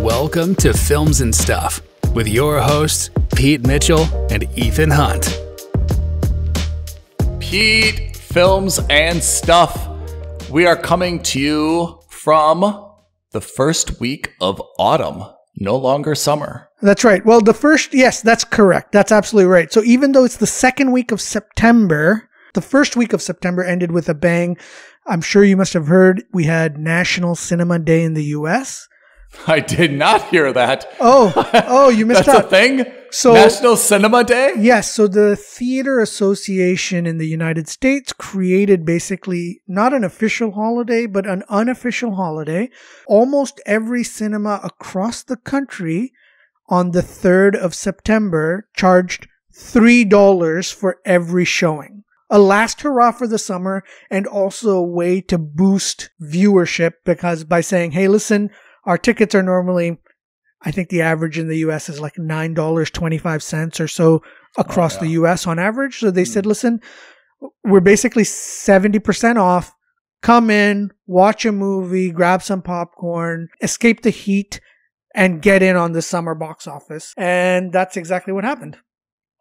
Welcome to Films and Stuff with your hosts, Pete Mitchell and Ethan Hunt. Pete, Films and Stuff. We are coming to you from the first week of autumn, no longer summer. That's right. Well, the first, yes, that's correct. That's absolutely right. So even though it's the second week of September, the first week of September ended with a bang. I'm sure you must have heard we had National Cinema Day in the US. I did not hear that. Oh, oh, you missed That's out. a thing? So- National Cinema Day? Yes, so the Theater Association in the United States created basically not an official holiday, but an unofficial holiday. Almost every cinema across the country on the 3rd of September charged $3 for every showing. A last hurrah for the summer and also a way to boost viewership because by saying, hey, listen, our tickets are normally I think the average in the US is like $9.25 or so oh, across the US on average. So they said, hmm. listen, we're basically 70% off. Come in, watch a movie, grab some popcorn, escape the heat, and get in on the summer box office. And that's exactly what happened.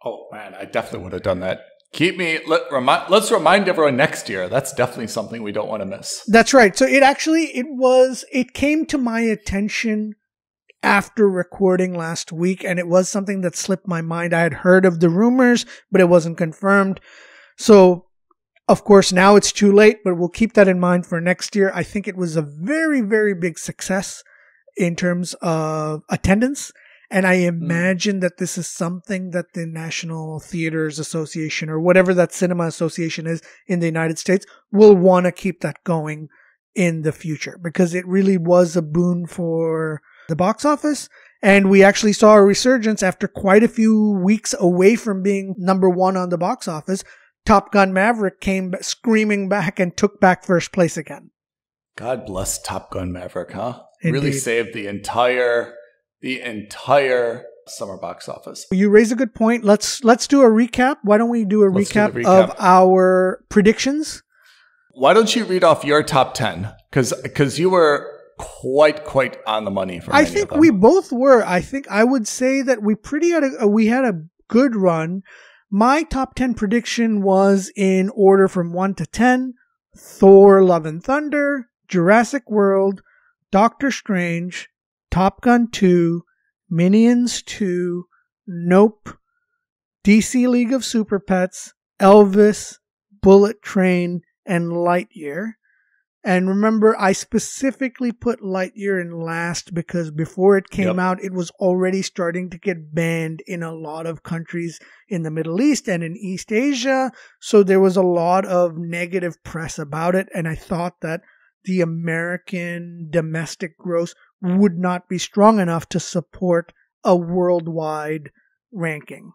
Oh man, I definitely would have done that. Keep me let remind let's remind everyone next year. That's definitely something we don't want to miss. That's right. So it actually it was it came to my attention after recording last week and it was something that slipped my mind. I had heard of the rumors, but it wasn't confirmed. So of course now it's too late, but we'll keep that in mind for next year. I think it was a very very big success in terms of attendance and I mm. imagine that this is something that the National Theaters Association or whatever that cinema association is in the United States will want to keep that going in the future because it really was a boon for the box office. And we actually saw a resurgence after quite a few weeks away from being number one on the box office. Top Gun Maverick came screaming back and took back first place again. God bless Top Gun Maverick, huh? Really saved the entire the entire summer box office. You raise a good point. Let's let's do a recap. Why don't we do a Let's do recap, of our predictions? Why don't you read off your top 10? Cuz cuz you were quite quite on the money for I think we both were. I think I would say that we pretty had a we had a good run. My top 10 prediction was in order from 1 to 10. Thor Love and Thunder, Jurassic World, Doctor Strange, Top Gun 2, Minions 2, Nope, DC League of Super Pets, Elvis, Bullet Train, and Lightyear. And remember, I specifically put Lightyear in last because before it came Yep. out, it was already starting to get banned in a lot of countries in the Middle East and in East Asia. So there was a lot of negative press about it. And I thought that the American domestic gross would not be strong enough to support a worldwide ranking.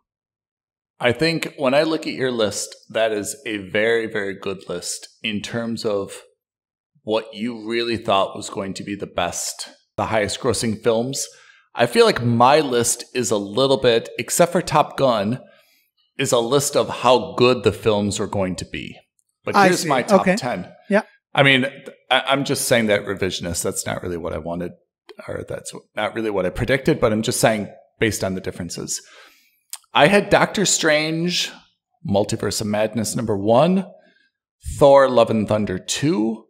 I think when I look at your list, that is a very, very good list in terms of what you really thought was going to be the best, the highest grossing films. I feel like my list is a little bit, except for Top Gun, is a list of how good the films are going to be. But I here's my top Okay. 10. Yeah. I mean, I'm just saying that revisionist. That's not really what I wanted, or that's not really what I predicted, but I'm just saying based on the differences. I had Doctor Strange, Multiverse of Madness number one, Thor Love and Thunder 2,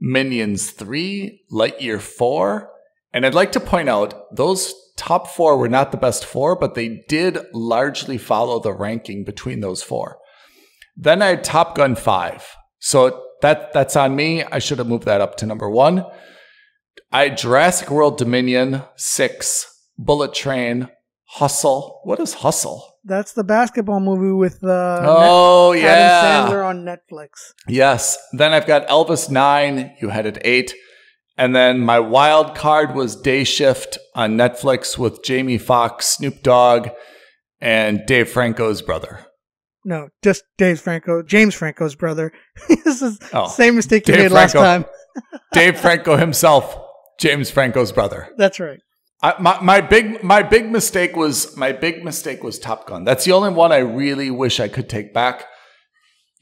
Minions 3, Lightyear 4. And I'd like to point out those top four were not the best four, but they did largely follow the ranking between those four. Then I had Top Gun 5. So that that's on me. I should have moved that up to number one. I Jurassic World Dominion 6, Bullet Train, Hustle. What is Hustle? That's the basketball movie with uh, Oh, Net- yeah. Adam Sandler on Netflix. Yes. Then I've got Elvis 9. You had it 8. And then my wild card was Day Shift on Netflix with Jamie Foxx, Snoop Dogg, and Dave Franco's brother. No, just Dave Franco, James Franco's brother. this is Oh, same mistake you Dave made last time. Dave Franco himself, James Franco's brother. That's right. I, my, my big my big mistake was my big mistake was Top Gun. That's the only one I really wish I could take back.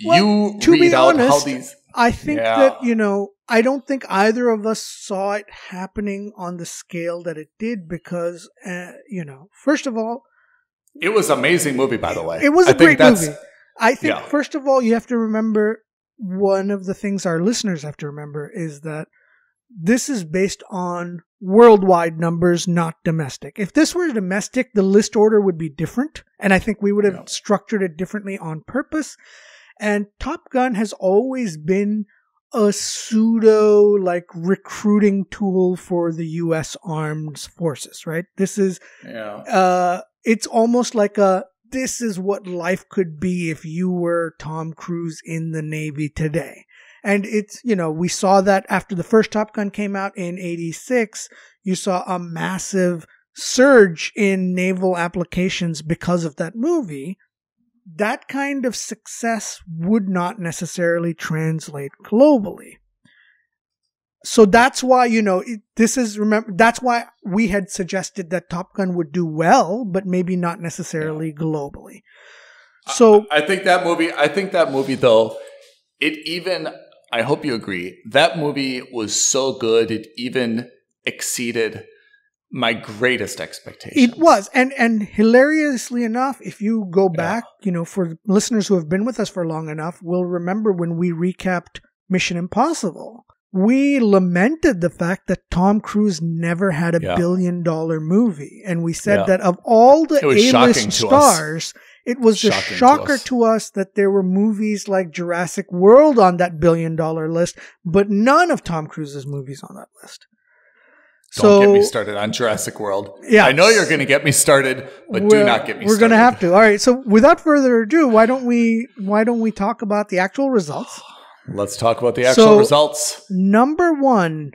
Well, you to read be out how honest, these I think Yeah. that, you know, I don't think either of us saw it happening on the scale that it did because, uh, you know, first of all, it was an amazing movie, by the way. It was a I great movie. I think, Yeah. first of all, you have to remember one of the things our listeners have to remember is that this is based on worldwide numbers, not domestic. If this were domestic, the list order would be different. And I think we would have Yeah. structured it differently on purpose. And Top Gun has always been a pseudo like recruiting tool for the US armed forces, right? This is Yeah. uh, it's almost like a this is what life could be if you were Tom Cruise in the Navy today. And it's, you know, we saw that after the first Top Gun came out in 86, you saw a massive surge in naval applications because of that movie. That kind of success would not necessarily translate globally. So that's why, you know, it, this is, remember, that's why we had suggested that Top Gun would do well, but maybe not necessarily globally. So, I think that movie. I think that movie though. It even. I hope you agree. That movie was so good. It even exceeded my greatest expectations. It was, and and hilariously enough, if you go Yeah. back, you know, for listeners who have been with us for long enough, will remember when we recapped Mission Impossible. We lamented the fact that Tom Cruise never had a Yeah. billion dollar movie, and we said Yeah. that of all the A list stars, it was the Shocking to shocker us. to us that there were movies like Jurassic World on that billion dollar list, but none of Tom Cruise's movies on that list. Don't get me started on Jurassic World. Yeah. I know you're going to get me started, but do not get me. Started. We're gonna have to. All right. So without further ado, why don't we why don't we talk about the actual results? Let's talk about the actual So- results. Number one,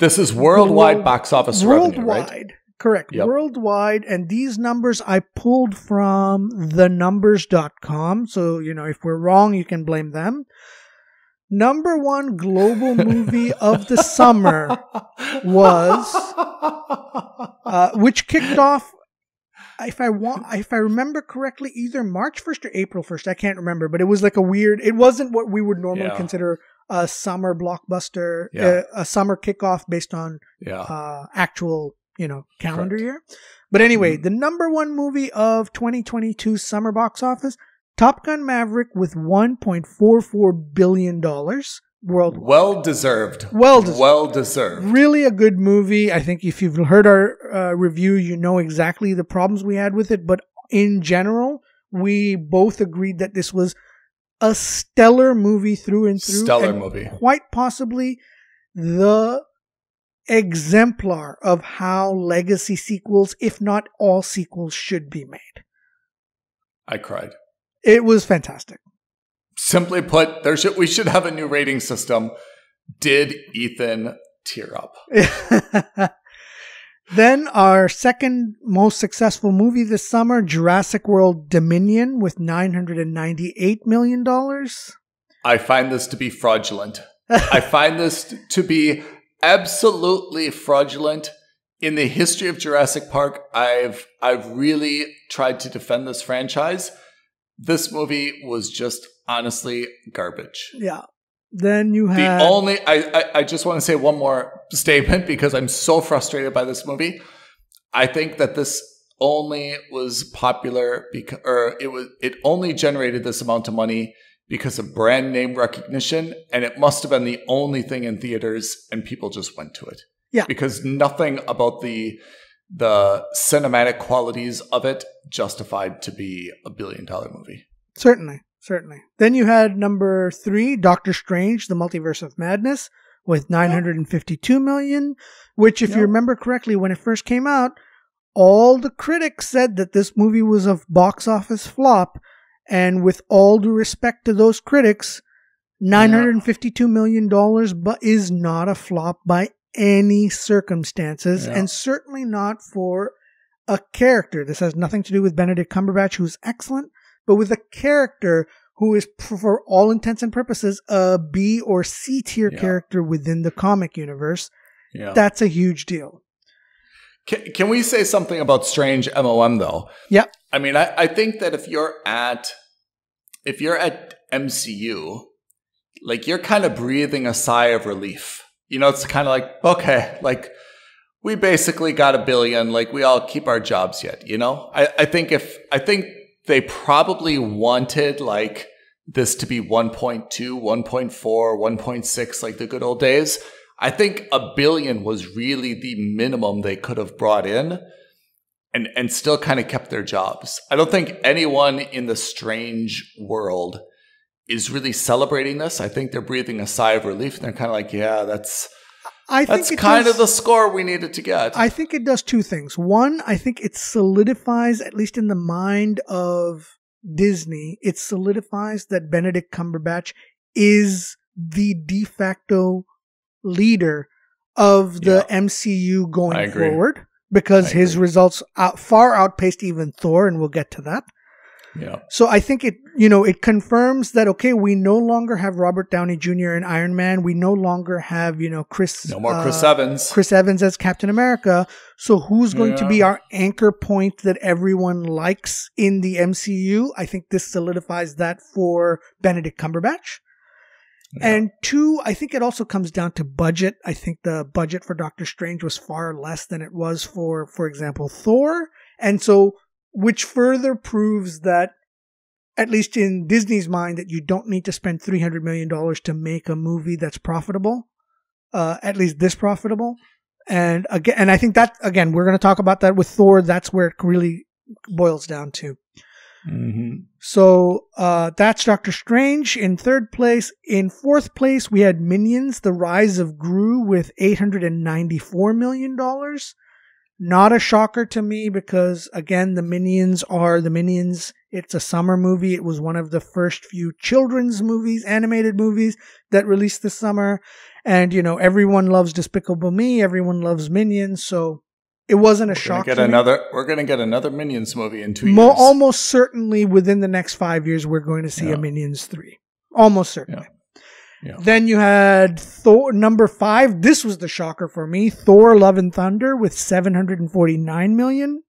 This is worldwide World- box office worldwide. revenue, right? Correct. Yep. Worldwide. And these numbers I pulled from thenumbers.com. So, you know, if we're wrong, you can blame them. Number one global movie of the summer, was- uh, which kicked off if I want, if I remember correctly, either March first or April first. I can't remember, but it was like a weird. It wasn't what we would normally Yeah. consider a summer blockbuster, Yeah. uh, a summer kickoff based on yeah. uh, actual, you know, calendar Correct. year. But anyway, Mhm. the number one movie of 2022 summer box office, Top Gun Maverick, with 1.44 billion dollars worldwide. Well deserved. Well deserved. Well deserved. Really a good movie. I think if you've heard our uh, review, you know exactly the problems we had with it. But in general, we both agreed that this was a stellar movie through and through. Stellar and movie. Quite possibly the exemplar of how legacy sequels, if not all sequels, should be made. I cried. It was fantastic. Simply put, there should we should have a new rating system. Did Ethan tear up? then our second most successful movie this summer, Jurassic World Dominion, with $998 million. I find this to be fraudulent. I find this to be absolutely fraudulent. In the history of Jurassic Park, I've I've really tried to defend this franchise. This movie was just honestly garbage. yeah. Then you have The only I, I I just want to say one more statement because I'm so frustrated by this movie. I think that this only was popular because or it was it only generated this amount of money because of brand name recognition and it must have been the only thing in theaters and people just went to it. Yeah. Because nothing about the the cinematic qualities of it justified to be a billion dollar movie. Certainly, certainly. Then you had number three, Doctor Strange, The Multiverse of Madness, with 952 million, which, if you remember correctly, when it first came out, all the critics said that this movie was a box office flop. And with all due respect to those critics, $952 million but is not a flop by any circumstances, Yeah. and certainly not for a character. This has nothing to do with Benedict Cumberbatch, who's excellent, but with a character who is, for all intents and purposes, a B or C tier Yeah. character within the comic universe. Yeah. That's a huge deal. Can, can we say something about Strange MOM though? Yeah. I mean, I, I think that if you're at if you're at MCU, like you're kind of breathing a sigh of relief. You know, it's kind of like, okay, like we basically got a billion, like we all keep our jobs yet, you know? I, I think if, I think they probably wanted like this to be 1.2, 1.4, 1.6, like the good old days. I think a billion was really the minimum they could have brought in and, and still kind of kept their jobs. I don't think anyone in the strange world is really celebrating this. I think they're breathing a sigh of relief and they're kind of like, yeah, that's, I that's kind does- of the score we needed to get. I think it does two things. One, I think it solidifies, at least in the mind of Disney, it solidifies that Benedict Cumberbatch is the de facto leader of the MCU going forward because his results out, far outpaced even Thor, and we'll get to that. yeah. So I think it, you know, it confirms that okay, we no longer have Robert Downey Jr. in Iron Man. We no longer have, you know, Chris. No more Chris uh, Evans. Chris Evans as Captain America. So who's going to be our anchor point that everyone likes in the MCU? I think this solidifies that for Benedict Cumberbatch. And two, I think it also comes down to budget. I think the budget for Doctor Strange was far less than it was for, for example, Thor. And so, which further proves that, at least in Disney's mind, that you don't need to spend $300 million to make a movie that's profitable, uh, at least this profitable. And again, and I think that, again, we're going to talk about that with Thor. That's where it really boils down to. Mhm. So uh, that's Doctor Strange in third place. In fourth place, we had Minions: The Rise of Gru with eight hundred and ninety-four million dollars. Not a shocker to me because again, the Minions are the Minions. It's a summer movie. It was one of the first few children's movies, animated movies that released this summer. And you know, everyone loves Despicable Me. Everyone loves Minions. So it wasn't a shock. get to me. We're gonna get another Minions movie in two Mo- years. almost certainly within the next five years, we're going to see Yeah. a Minions 3. Almost certainly. Yeah. Then you had Thor number five. This was the shocker for me. Thor: Love and Thunder with 749 million,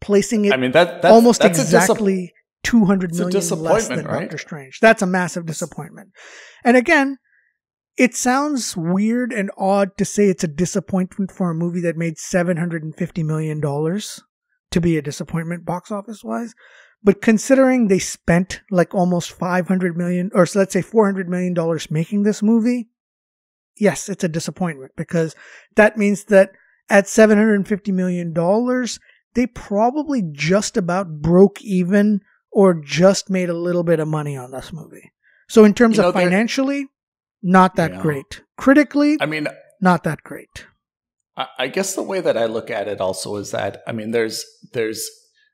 placing it I mean that that's, almost that's exactly two hundred million less than right? Doctor Strange. That's a massive disappointment. And again, it sounds weird and odd to say it's a disappointment for a movie that made seven hundred and fifty million dollars to be a disappointment box office wise. But considering they spent like almost 500 million or so let's say 400 million dollars making this movie, yes, it's a disappointment because that means that at 750 million dollars, they probably just about broke even or just made a little bit of money on this movie. So in terms You know, of financially, not that Yeah. great. Critically, I mean, not that great. I, guess the way that I look at it also is that I mean, there's there's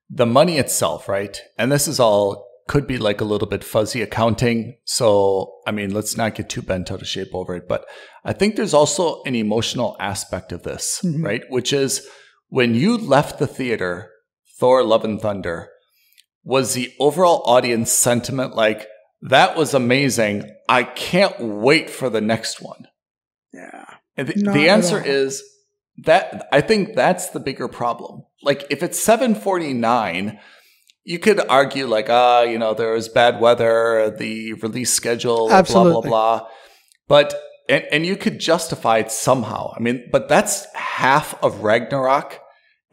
the money itself, right? And this is all could be like a little bit fuzzy accounting. So I mean, let's not get too bent out of shape over it. But I think there's also an emotional aspect of this, Mhm. right? Which is when you left the theater, Thor: Love and Thunder, was the overall audience sentiment like that was amazing? I can't wait for the next one. Yeah. And the, Not the answer is that I think that's the bigger problem. Like if it's 749, you could argue like, ah, you know, there was bad weather, the release schedule, blah, Absolutely. blah, blah. But, and, and you could justify it somehow. I mean, but that's half of Ragnarok.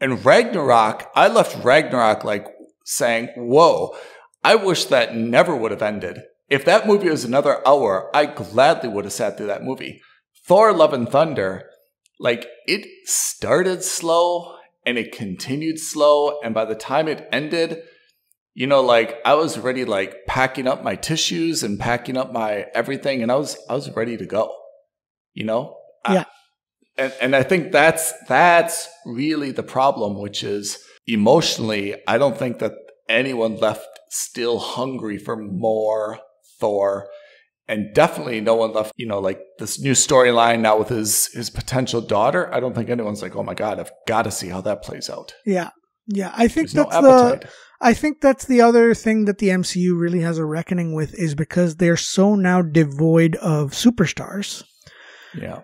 And Ragnarok, I left Ragnarok like saying, whoa, I wish that never would have ended. If that movie was another hour, I gladly would have sat through that movie. Thor Love and Thunder, like it started slow and it continued slow. And by the time it ended, you know, like I was ready, like packing up my tissues and packing up my everything, and I was I was ready to go. You know? I- Yeah. and and I think that's that's really the problem, which is emotionally, I don't think that anyone left still hungry for more Thor and definitely no one left you know like this new storyline now with his his potential daughter i don't think anyone's like oh my god i've got to see how that plays out Yeah. Yeah. I think there's no that's the I think that's the other thing that the MCU really has a reckoning with is because they're so now devoid of superstars. yeah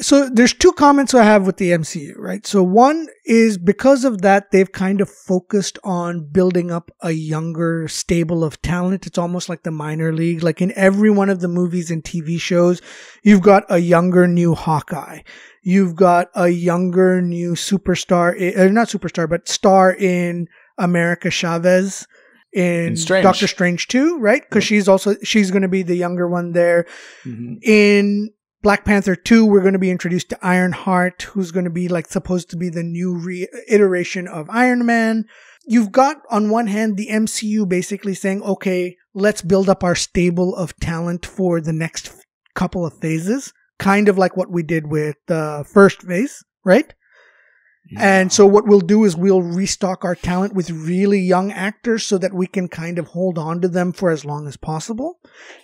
so there's two comments I have with the MCU, right? So one is because of that, they've kind of focused on building up a younger stable of talent. It's almost like the minor league. Like in every one of the movies and TV shows, you've got a younger new Hawkeye. You've got a younger new superstar, uh, not superstar, but star in America Chavez in Doctor Strange 2, right? Because she's also, she's going to be the younger one there. Mm-hmm. In Black Panther 2, we're going to be introduced to Ironheart, who's going to be like supposed to be the new re- iteration of Iron Man. You've got on one hand the MCU basically saying, okay, let's build up our stable of talent for the next couple of phases, kind of like what we did with the first phase, right? And so what we'll do is we'll restock our talent with really young actors so that we can kind of hold on to them for as long as possible.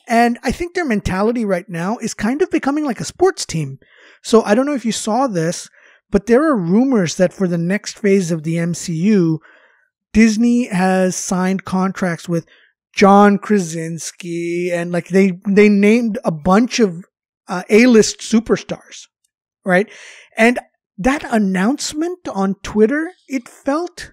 And I think their mentality right now is kind of becoming like a sports team. So I don't know if you saw this, but there are rumors that for the next phase of the MCU, Disney has signed contracts with John Krasinski and like they they named a bunch of uh, A-list superstars, right? And that announcement on Twitter, it felt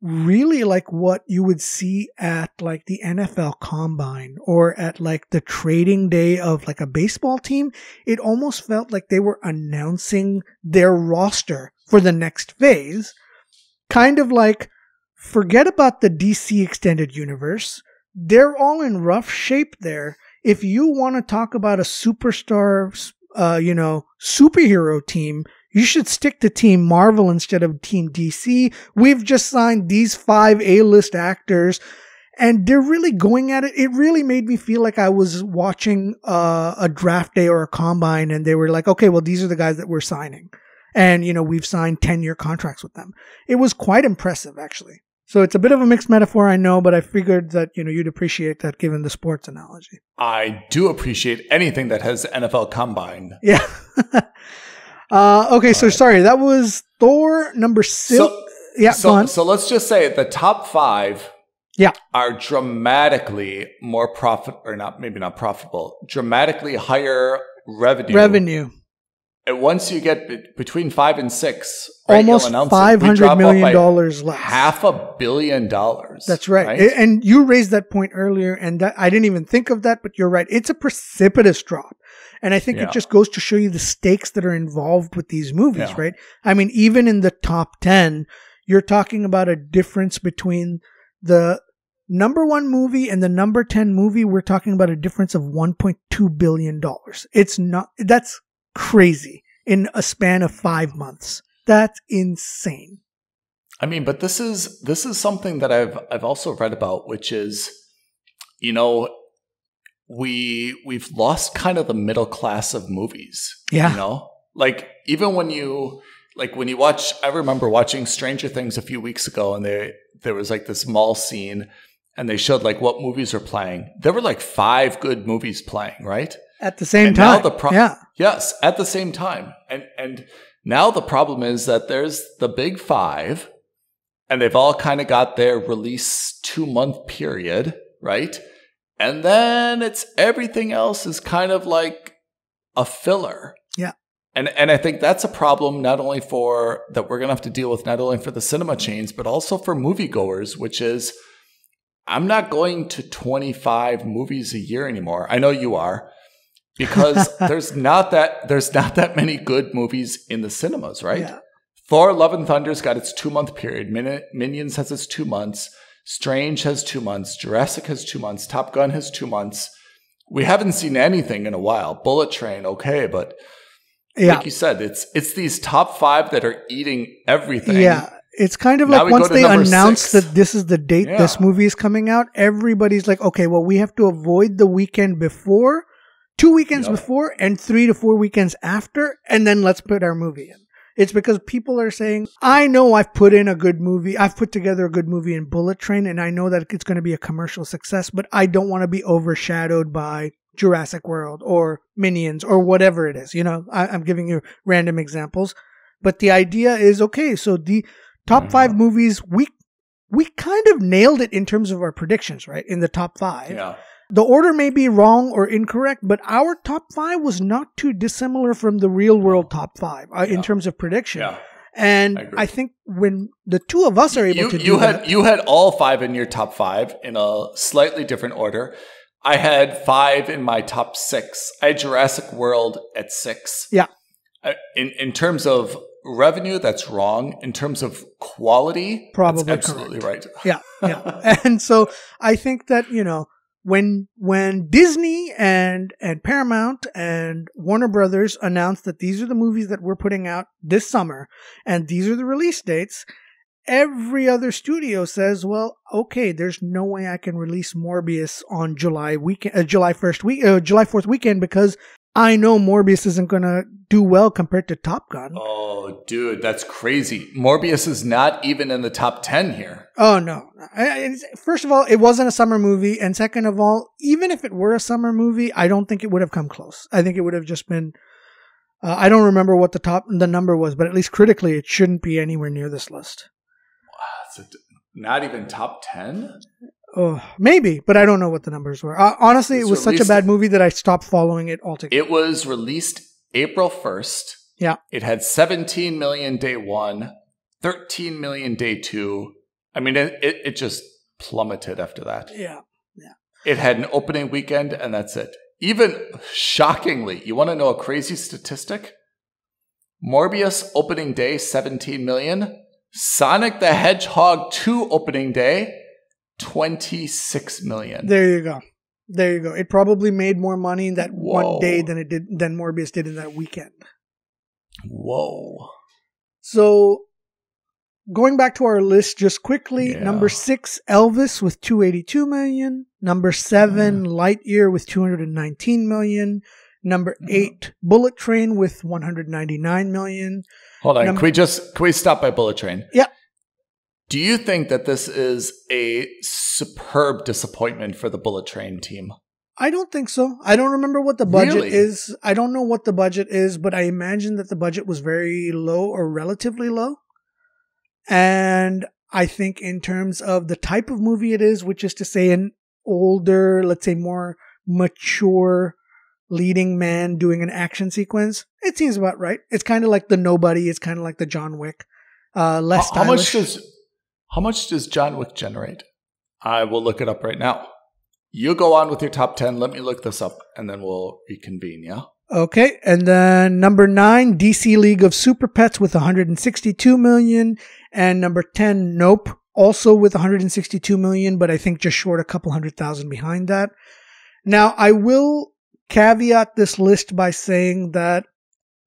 really like what you would see at like the NFL combine or at like the trading day of like a baseball team. It almost felt like they were announcing their roster for the next phase. Kind of like, forget about the DC extended universe. They're all in rough shape there. If you want to talk about a superstar, uh, you know, superhero team, you should stick to Team Marvel instead of Team DC. We've just signed these five A-list actors and they're really going at it. It really made me feel like I was watching uh, a draft day or a combine and they were like, okay, well, these are the guys that we're signing. And, you know, we've signed 10 year contracts with them. It was quite impressive, actually. So it's a bit of a mixed metaphor, I know, but I figured that, you know, you'd appreciate that given the sports analogy. I do appreciate anything that has NFL combine. Yeah. Uh, okay, so right. sorry, that was Thor number six. So, yeah, so, so let's just say the top five yeah. are dramatically more profit or not maybe not profitable, dramatically higher revenue. Revenue. And once you get be- between five and six, right, almost five hundred million dollars less, half a billion dollars. That's right. right. And you raised that point earlier, and that, I didn't even think of that, but you're right. It's a precipitous drop. And I think yeah. it just goes to show you the stakes that are involved with these movies, yeah. right? I mean, even in the top 10, you're talking about a difference between the number one movie and the number 10 movie. We're talking about a difference of $1.2 billion. It's not, that's crazy in a span of five months. That's insane. I mean, but this is, this is something that I've, I've also read about, which is, you know, we we've lost kind of the middle class of movies. Yeah. You know? Like even when you like when you watch I remember watching Stranger Things a few weeks ago and they there was like this mall scene and they showed like what movies are playing. There were like five good movies playing, right? At the same and time. The pro- yeah. Yes, at the same time. And and now the problem is that there's the big 5 and they've all kind of got their release 2 month period, right? And then it's everything else is kind of like a filler. Yeah. And and I think that's a problem not only for that we're gonna have to deal with not only for the cinema chains, but also for moviegoers, which is I'm not going to 25 movies a year anymore. I know you are. Because there's not that there's not that many good movies in the cinemas, right? Yeah. Thor Love and Thunder's got its two month period. Min- Minions has its two months. Strange has two months. Jurassic has two months. Top Gun has two months. We haven't seen anything in a while. Bullet Train, okay, but yeah. like you said, it's it's these top five that are eating everything. Yeah. It's kind of now like once they announce six. that this is the date yeah. this movie is coming out, everybody's like, okay, well, we have to avoid the weekend before, two weekends yep. before, and three to four weekends after, and then let's put our movie in. It's because people are saying, I know I've put in a good movie. I've put together a good movie in Bullet Train and I know that it's going to be a commercial success, but I don't want to be overshadowed by Jurassic World or Minions or whatever it is. You know, I, am giving you random examples, but the idea is okay. So the top mm-hmm. five movies, we, we kind of nailed it in terms of our predictions, right? In the top five. Yeah. The order may be wrong or incorrect, but our top five was not too dissimilar from the real world top five uh, Yeah. in terms of prediction. Yeah. And I I, think when the two of us are able you, to do you had that, you had all five in your top five in a slightly different order. I had five in my top six. I had Jurassic World at six. Yeah. In in terms of revenue, that's wrong. In terms of quality, Probably that's absolutely right. yeah, yeah. and so I think that you know when when Disney and and Paramount and Warner Brothers announced that these are the movies that we're putting out this summer and these are the release dates, every other studio says, "Well, okay, there's no way I can release Morbius on July weekend, uh, July first week, uh, July fourth weekend because." I know Morbius isn't going to do well compared to Top Gun. Oh, dude, that's crazy. Morbius is not even in the top 10 here. Oh, no. First of all, it wasn't a summer movie. And second of all, even if it were a summer movie, I don't think it would have come close. I think it would have just been. Uh, I don't remember what the top the number was, but at least critically, it shouldn't be anywhere near this list. Wow, not even top 10 maybe, but I don't know what the numbers were. Uh, honestly, it was, it was such a bad movie that I stopped following it altogether. It was released April 1st. Yeah. It had 17 million day one, 13 million day two. I mean, it, it, it just plummeted after that. Yeah. Yeah. It had an opening weekend, and that's it. Even shockingly, you want to know a crazy statistic? Morbius opening day, 17 million. Sonic the Hedgehog 2 opening day, 26 million. there you go. There you go. It probably made more money in that one day than it did than Morbius did in that weekend. Whoa. So going back to our list just quickly, Yeah. number six, Elvis with 282 million. Number seven, Lightyear with 219 million. Number Mhm. eight, Bullet Train with 199 million. Hold on. Number- can we just can we stop by Bullet Train? Yeah. Do you think that this is a superb disappointment for the Bullet Train team? I don't think so. I don't remember what the budget Really? is. I don't know what the budget is, but I imagine that the budget was very low or relatively low. And I think in terms of the type of movie it is, which is to say an older, let's say more mature leading man doing an action sequence, it seems about right. It's kind of like the Nobody. It's kind of like the John Wick. Uh, less How, how much does how much does John Wick generate? I will look it up right now. You go on with your top ten. Let me look this up, and then we'll reconvene. Yeah. Okay, and then number nine, DC League of Super Pets with 162 million, and number 10, Nope, also with 162 million, but I think just short a couple hundred thousand behind that. Now, I will caveat this list by saying that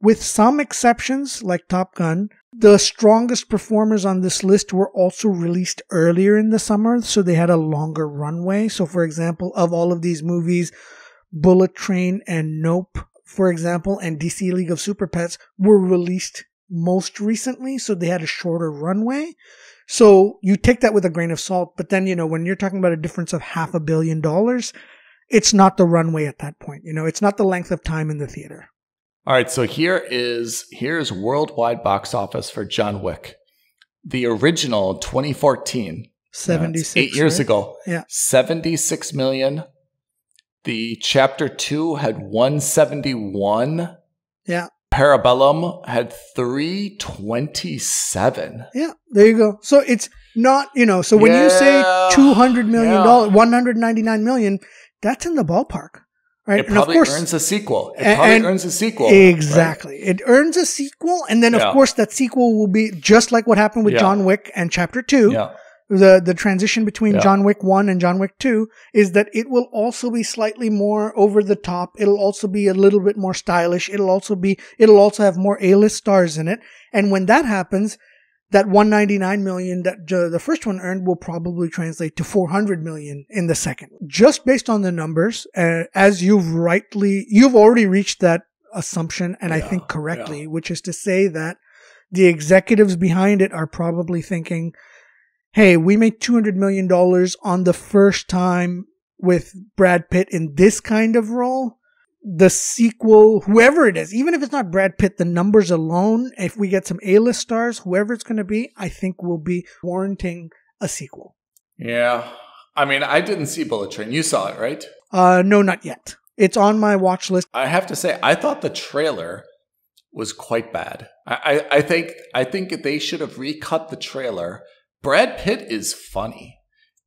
with some exceptions, like Top Gun, the strongest performers on this list were also released earlier in the summer, so they had a longer runway. So, for example, of all of these movies, Bullet Train and Nope, for example, and DC League of Super Pets were released most recently, so they had a shorter runway. So you take that with a grain of salt, but then, you know, when you're talking about a difference of half a billion dollars, it's not the runway at that point. You know, it's not the length of time in the theater. All right. So here is here's worldwide box office for John Wick. The original 2014. That's 76. eight years right? ago. Yeah. 76 million. The chapter two had 171. Yeah. Parabellum had 327. Yeah, there you go. So it's not, you know, so when you say $200 million, yeah. 199 million, that's in the ballpark. Right. It probably earns a sequel. It And- probably and- earns a sequel. right? Exactly. It earns a sequel. And then, of Yeah. course, that sequel will be just like what happened with Yeah. John Wick and Chapter 2. Yeah. The, the transition between. John Wick 1 and John Wick 2 is that it will also be slightly more over the top. It'll also be a little bit more stylish. It'll also be, it'll also have more A-list stars in it. And when that happens, that 199 million that the first one earned will probably translate to 400 million in the second. Just based on the numbers, uh, as you've rightly, you've already reached that assumption, and I think correctly, which is to say that the executives behind it are probably thinking, hey, we made $200 million on the first time with Brad Pitt in this kind of role. The sequel, whoever it is, even if it's not Brad Pitt, the numbers alone, if we get some A-list stars, whoever it's going to be, I think will be warranting a sequel. Yeah. I mean, I didn't see Bullet Train. You saw it, right? Uh, no, not yet. It's on my watch list. I have to say, I thought the trailer was quite bad. I, I, I think I think they should have recut the trailer. Brad Pitt is funny,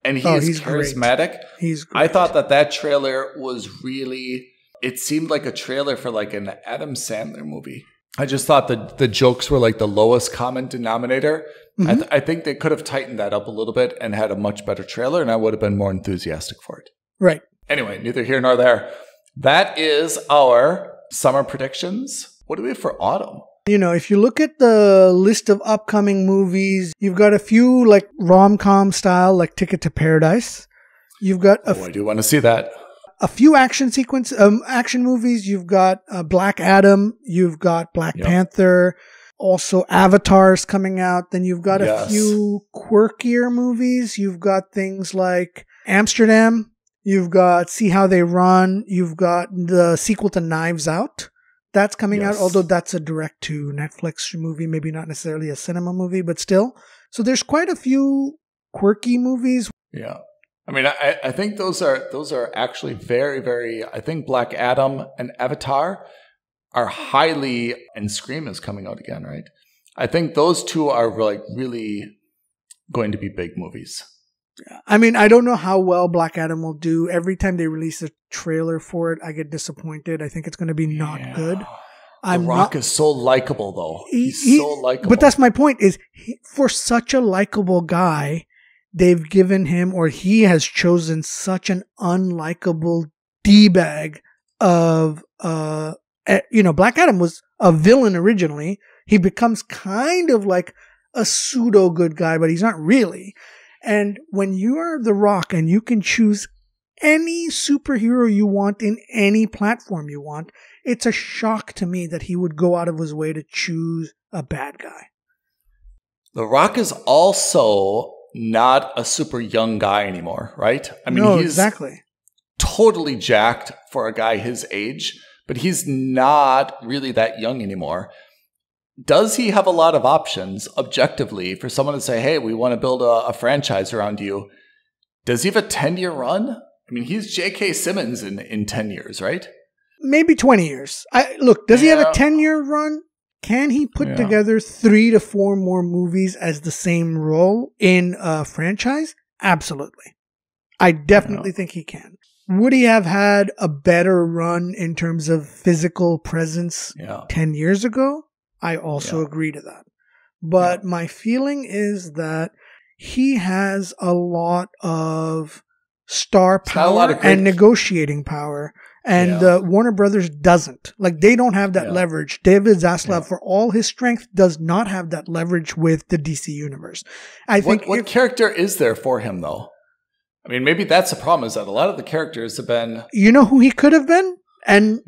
and he Oh, is he's great. charismatic. He's. I thought that that trailer was really. It seemed like a trailer for like an Adam Sandler movie. I just thought that the jokes were like the lowest common denominator. I, Mhm. th- I think they could have tightened that up a little bit and had a much better trailer, and I would have been more enthusiastic for it. right. Anyway, neither here nor there. That is our summer predictions. What do we have for autumn? You know, if you look at the list of upcoming movies, you've got a few like rom com style, like Ticket to Paradise. You've got a, Oh, I do want to see that. A few action sequence, um, action movies. You've got uh, Black Adam. You've got Black Yep. Panther. Also, Avatars coming out. Then you've got a few quirkier movies. You've got things like Amsterdam. You've got See How They Run. You've got the sequel to Knives Out. That's coming out, although that's a direct to Netflix movie, maybe not necessarily a cinema movie, but still. So there's quite a few quirky movies. Yeah. I mean, I, I think those are those are actually very, very. I think Black Adam and Avatar are highly, and Scream is coming out again, right? I think those two are like really going to be big movies. I mean, I don't know how well Black Adam will do. Every time they release a trailer for it, I get disappointed. I think it's going to be not Yeah. good. The I'm Rock not. is so likable, though. he- He's he- so likable. But that's my point. Is he, for such a likable guy, they've given him, or he has chosen such an unlikable d bag of, uh, eh, you know, Black Adam was a villain originally. He becomes kind of like a pseudo good guy, but he's not really. And when you are The Rock and you can choose any superhero you want in any platform you want, it's a shock to me that he would go out of his way to choose a bad guy. The Rock is also not a super young guy anymore, right? I mean, no, he's exactly. totally jacked for a guy his age, but he's not really that young anymore. Does he have a lot of options objectively for someone to say, hey, we want to build a, a franchise around you? Does he have a 10 year run? I mean, he's J.K. Simmons in, in 10 years, right? Maybe 20 years. I look, does he have a 10 year run? Can he put Yeah. together 3 to 4 more movies as the same role in a franchise? Absolutely. I definitely Yeah. think he can. Would he have had a better run in terms of physical presence Yeah. 10 years ago, I also agree to that. But my feeling is that he has a lot of star power and negotiating power. And Yeah. uh, Warner Brothers doesn't. Like, they don't have that Yeah. leverage. David Zaslav, Yeah. for all his strength, does not have that leverage with the DC universe. I think What, what if- character is there for him, though? I mean, maybe that's the problem is that a lot of the characters have been, you know who he could have been? And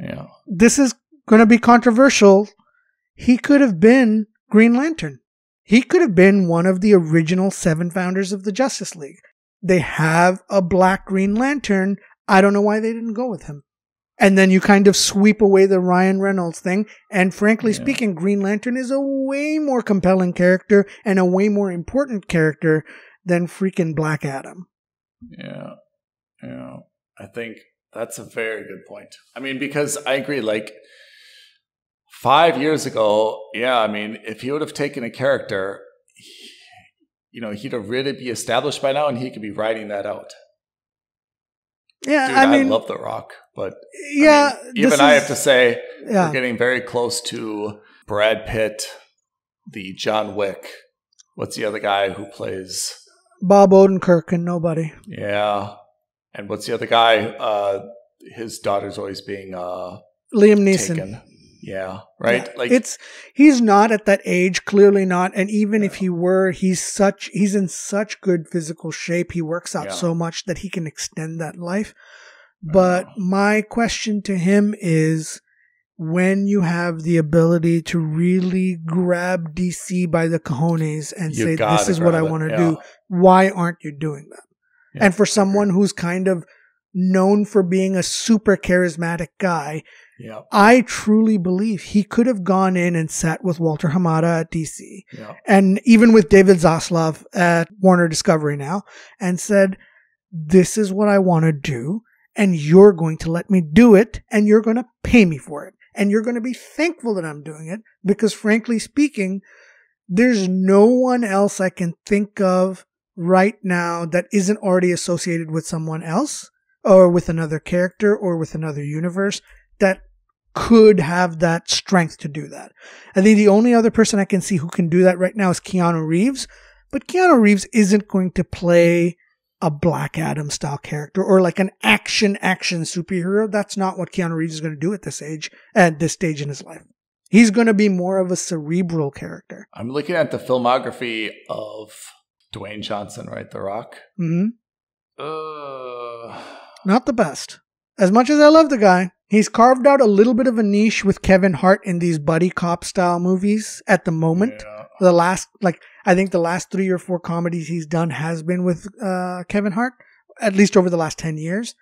this is going to be controversial. He could have been Green Lantern. He could have been one of the original seven founders of the Justice League. They have a black Green Lantern. I don't know why they didn't go with him. And then you kind of sweep away the Ryan Reynolds thing. And frankly Yeah. speaking, Green Lantern is a way more compelling character and a way more important character than freaking Black Adam. Yeah. Yeah. I think that's a very good point. I mean, because I agree, like five years ago, yeah, I mean, if he would have taken a character, he- you know, he'd have really be established by now and he could be writing that out. Yeah, Dude, I I, love The Rock, but I yeah, mean, even this I have to say, yeah. we're getting very close to Brad Pitt, the John Wick. What's the other guy who plays? Bob Odenkirk and nobody. Yeah. And what's the other guy? Uh, his daughter's always being uh, Liam Neeson. taken. Yeah, right. Yeah, like it's he's not at that age, clearly not. And even if he were, he's such he's in such good physical shape. He works out Yeah. so much that he can extend that life. But my question to him is when you have the ability to really grab DC by the cojones and You say, This is what I want to yeah. do, why aren't you doing that? Yeah, and for someone who's kind of known for being a super charismatic guy, yeah, I truly believe he could have gone in and sat with Walter Hamada at DC yeah, and even with David Zaslav at Warner Discovery now and said, this is what I want to do, and you're going to let me do it, and you're going to pay me for it. And you're going to be thankful that I'm doing it, because frankly speaking, there's no one else I can think of right now that isn't already associated with someone else or with another character or with another universe that could have that strength to do that. I think the only other person I can see who can do that right now is Keanu Reeves, but Keanu Reeves isn't going to play a Black Adam style character or like an action action superhero. That's not what Keanu Reeves is going to do at this age, at this stage in his life. He's going to be more of a cerebral character. I'm looking at the filmography of Dwayne Johnson, right? The Rock. hmm Uh, Not the best. As much as I love the guy, he's carved out a little bit of a niche with Kevin Hart in these buddy cop style movies at the moment. yeah. The last, like, I think the last three or four comedies he's done has been with uh, Kevin Hart, at least over the last 10 years.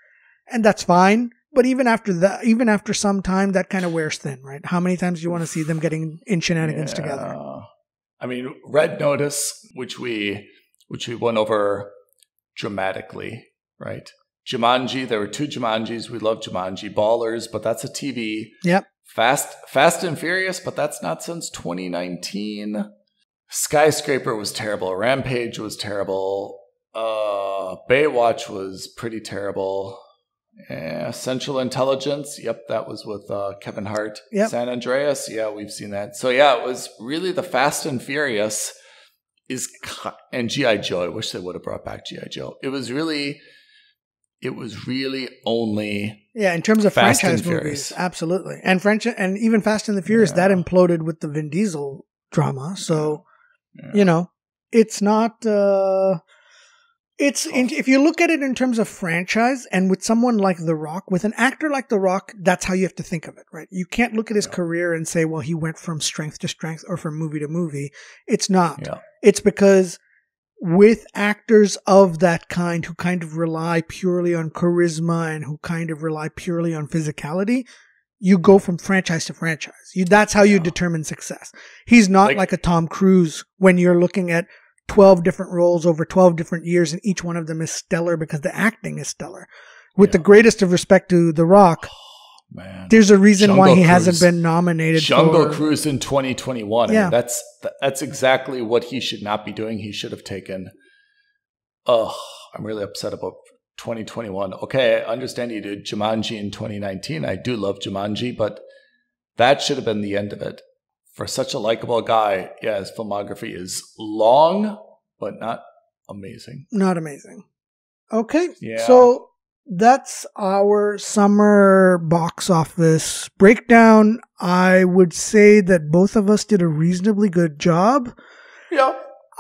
And that's fine. But even after that, even after some time, that kind of wears thin, right? How many times do you want to see them getting in shenanigans together? I mean, Red Notice, which we which we went over dramatically, right? Jumanji, there were two Jumanjis. We love Jumanji. Ballers, but that's a TV. Yep. Fast Fast and Furious, but that's not since 2019. Skyscraper was terrible. Rampage was terrible. Uh Baywatch was pretty terrible. Eh, Central Intelligence, yep, that was with uh, Kevin Hart. Yep. San Andreas, yeah, we've seen that. So yeah, it was really the Fast and Furious is and GI Joe. I wish they would have brought back GI Joe. It was really, it was really only Yeah, in terms of Fast franchise movies, Furious. absolutely. And French and even Fast and the Furious, Yeah. that imploded with the Vin Diesel drama. So, Yeah. you know, it's not uh it's in, if you look at it in terms of franchise and with someone like The Rock, with an actor like The Rock, that's how you have to think of it, right? You can't look at his Yeah. career and say, well, he went from strength to strength or from movie to movie. It's not. It's because with actors of that kind who kind of rely purely on charisma and who kind of rely purely on physicality, you go from franchise to franchise. You that's how you Yeah. determine success. He's not like, Like- a Tom Cruise when you're looking at 12 different roles over 12 different years and each one of them is stellar because the acting is stellar. With the greatest of respect to The Rock, oh. Man. there's a reason why Jungle he hasn't been nominated Jungle for Cruise in 2021. I Yeah. mean, that's that's exactly what he should not be doing. He should have taken. Oh, I'm really upset about 2021. Okay, I understand you did Jumanji in 2019. I do love Jumanji, but that should have been the end of it. For such a likable guy, yeah, his filmography is long, but not amazing. not amazing. Okay. Yeah. So that's our summer box office breakdown. I would say that both of us did a reasonably good job. Yeah.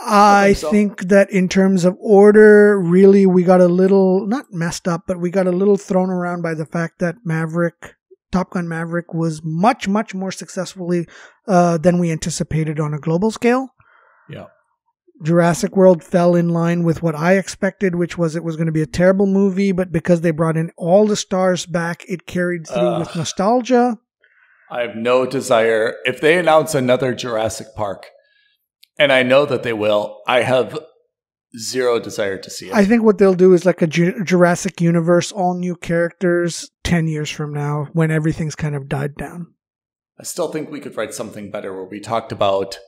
I think so. think that in terms of order, really, we got a little, not messed up, but we got a little thrown around by the fact that Maverick, Top Gun Maverick, was much, much more successfully uh, than we anticipated on a global scale. Yeah. Jurassic World fell in line with what I expected, which was it was going to be a terrible movie, but because they brought in all the stars back, it carried through with nostalgia. I have no desire. If they announce another Jurassic Park, and I know that they will, I have zero desire to see it. I think what they'll do is like a Ju- Jurassic Universe, all new characters, 10 years from now, when everything's kind of died down. I still think we could write something better where we talked about.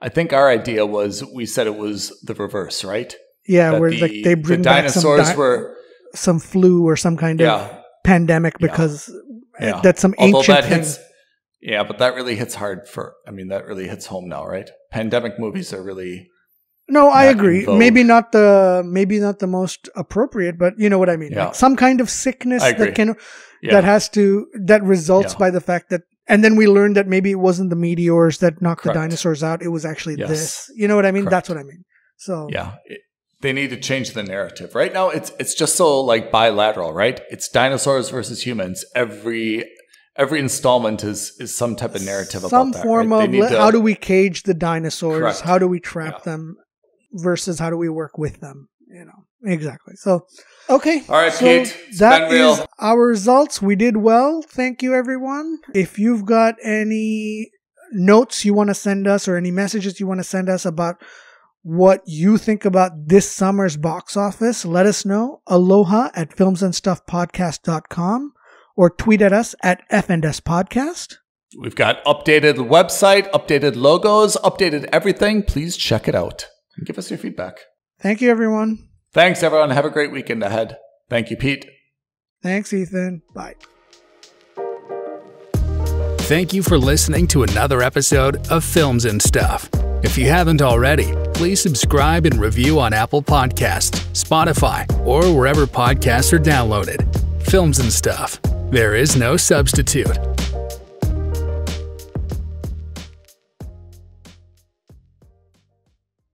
I think our idea was we said it was the reverse, right? Yeah, That where the, like they bring the back some, dinosaurs di- were some flu or some kind of pandemic because uh, yeah. that's some Although ancient that thing. hits, yeah, but that really hits hard for. I mean, that really hits home now, right? Pandemic movies are really No, I agree. Maybe not the maybe not the most appropriate, but you know what I mean. Yeah. Like some kind of sickness that can yeah. that has to that results Yeah. by the fact that and then we learned that maybe it wasn't the meteors that knocked Correct. the dinosaurs out it was actually Yes. this you know what i mean Correct. that's what i mean so Yeah. It- they need to change the narrative. Right now it's it's just so like bilateral, right? It's dinosaurs versus humans. Every every installment is is some type of narrative some about that. form right? They of need to- how do we cage the dinosaurs Correct. how do we trap Yeah. them versus how do we work with them you know exactly so okay All right, so Pete. That is our results we did well thank you everyone if you've got any notes you want to send us or any messages you want to send us about what you think about this summer's box office. Let us know. Aloha at filmsandstuffpodcast.com or tweet at us at FNS Podcast. We've got updated website, updated logos, updated everything. Please check it out and give us your feedback. Thank you, everyone. Thanks, everyone. Have a great weekend ahead. Thank you, Pete. Thanks, Ethan. Bye. Thank you for listening to another episode of Films and Stuff. If you haven't already, please subscribe and review on Apple Podcasts, Spotify, or wherever podcasts are downloaded. Films and Stuff. There is no substitute.